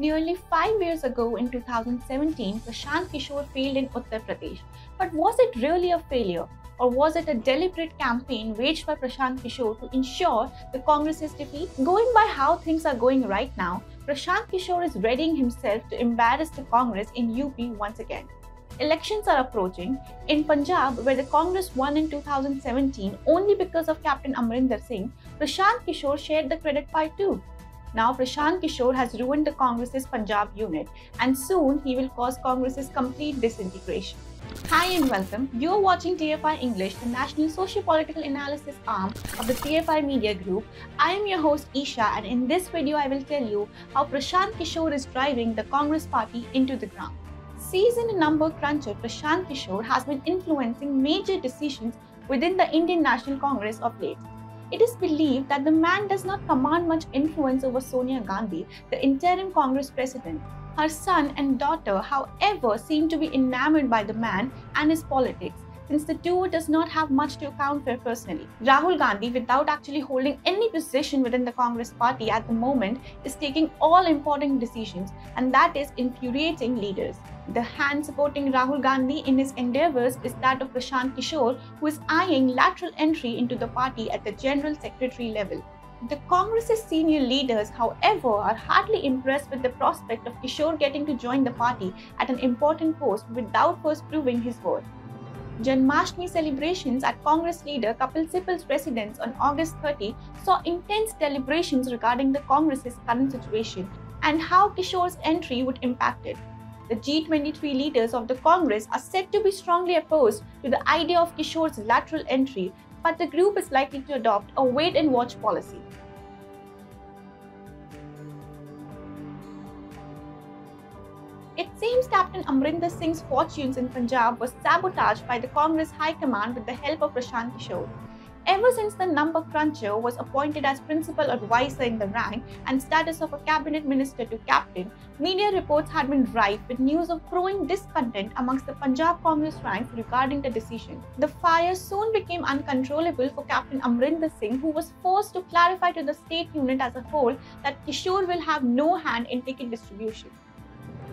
Nearly five years ago in 2017, Prashant Kishor failed in Uttar Pradesh. But was it really a failure? Or was it a deliberate campaign waged by Prashant Kishor to ensure the Congress's defeat? Going by how things are going right now, Prashant Kishor is readying himself to embarrass the Congress in UP once again. Elections are approaching. In Punjab, where the Congress won in 2017 only because of Captain Amarinder Singh, Prashant Kishor shared the credit pie too. Now Prashant Kishor has ruined the Congress's Punjab unit and soon he will cause Congress's complete disintegration. Hi and welcome. You're watching TFI English, the national socio-political analysis arm of the TFI Media Group. I am your host Isha and in this video I will tell you how Prashant Kishor is driving the Congress party into the ground. Seasoned number cruncher Prashant Kishor has been influencing major decisions within the Indian National Congress of late. It is believed that the man does not command much influence over Sonia Gandhi, the interim Congress president. Her son and daughter, however, seem to be enamored by the man and his politics since the duo does not have much to account for personally. Rahul Gandhi, without actually holding any position within the Congress party at the moment, is taking all important decisions, and that is infuriating leaders. The hand supporting Rahul Gandhi in his endeavors is that of Prashant Kishor, who is eyeing lateral entry into the party at the General Secretary level. The Congress's senior leaders, however, are hardly impressed with the prospect of Kishor getting to join the party at an important post without first proving his worth. Janmashtami celebrations at Congress leader Kapil Sibal's residence on August 30 saw intense deliberations regarding the Congress's current situation and how Kishor's entry would impact it. The G23 leaders of the Congress are said to be strongly opposed to the idea of Kishor's lateral entry, but the group is likely to adopt a wait and watch policy. Seems Captain Amarinder Singh's fortunes in Punjab was sabotaged by the Congress High Command with the help of Prashant Kishor. Ever since the number cruncher was appointed as principal advisor in the rank and status of a cabinet minister to captain, media reports had been rife with news of growing discontent amongst the Punjab Congress ranks regarding the decision. The fire soon became uncontrollable for Captain Amarinder Singh, who was forced to clarify to the state unit as a whole that Kishor will have no hand in ticket distribution.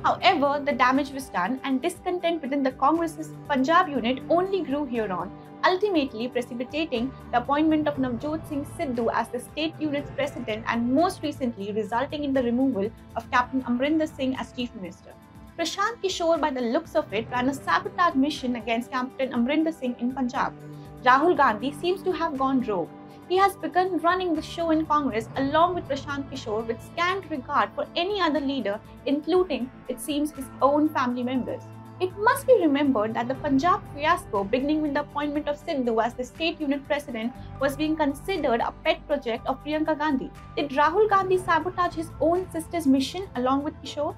However, the damage was done and discontent within the Congress's Punjab unit only grew hereon, ultimately precipitating the appointment of Navjot Singh Sidhu as the state unit's president and most recently resulting in the removal of Captain Amarinder Singh as chief minister. Prashant Kishor, by the looks of it, ran a sabotage mission against Captain Amarinder Singh in Punjab. Rahul Gandhi seems to have gone rogue he has begun running the show in Congress along with Prashant Kishor with scant regard for any other leader, including, it seems, his own family members. It must be remembered that the Punjab fiasco, beginning with the appointment of Sidhu as the state unit president, was being considered a pet project of Priyanka Gandhi. Did Rahul Gandhi sabotage his own sister's mission along with Kishor?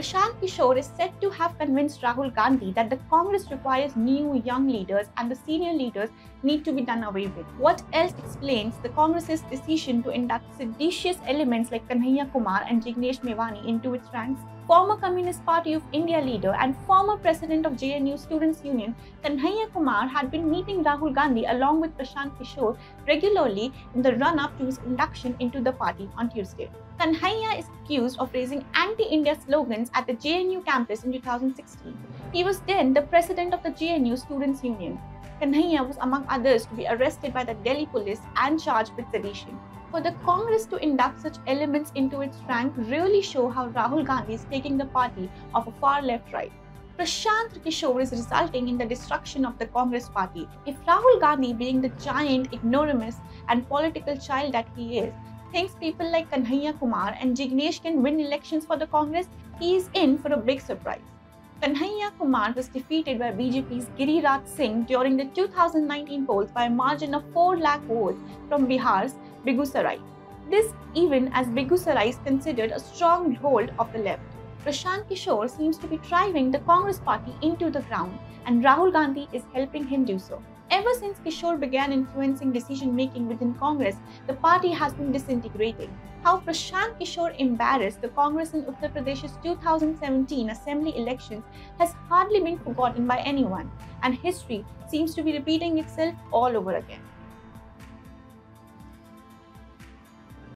Prashant Kishor is said to have convinced Rahul Gandhi that the Congress requires new young leaders and the senior leaders need to be done away with. What else explains the Congress's decision to induct seditious elements like Kanhaiya Kumar and Jignesh Mevani into its ranks? Former Communist Party of India leader and former president of JNU Students Union, Kanhaiya Kumar had been meeting Rahul Gandhi along with Prashant Kishor regularly in the run-up to his induction into the party on Tuesday. Kanhaiya is accused of raising anti-India slogans at the JNU campus in 2016. He was then the president of the JNU Students Union. Kanhaiya was among others to be arrested by the Delhi police and charged with sedition. For the Congress to induct such elements into its rank really show how Rahul Gandhi is taking the party of a far left right. Prashant Kishor is resulting in the destruction of the Congress party. If Rahul Gandhi, being the giant, ignoramus, and political child that he is, thinks people like Kanhaiya Kumar and Jignesh can win elections for the Congress, he is in for a big surprise. Kanhaiya Kumar was defeated by BJP's Giriraj Singh during the 2019 polls by a margin of 4 lakh votes from Bihar's Begusarai. This even as Begusarai is considered a strong hold of the left. Prashant Kishor seems to be driving the Congress party into the ground and Rahul Gandhi is helping him do so. Ever since Kishor began influencing decision making within Congress, the party has been disintegrating. How Prashant Kishor embarrassed the Congress in Uttar Pradesh's 2017 assembly elections has hardly been forgotten by anyone, and history seems to be repeating itself all over again.